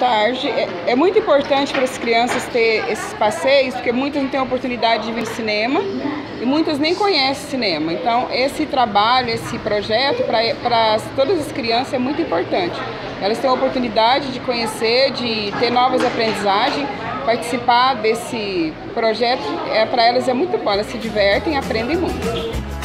Tarde é, é muito importante para as crianças ter esses passeios, porque muitas não têm a oportunidade de vir cinema e muitas nem conhecem cinema. Então, esse trabalho, esse projeto, para todas as crianças é muito importante. Elas têm a oportunidade de conhecer, de ter novas aprendizagens, participar desse projeto, é, para elas é muito bom, elas se divertem e aprendem muito.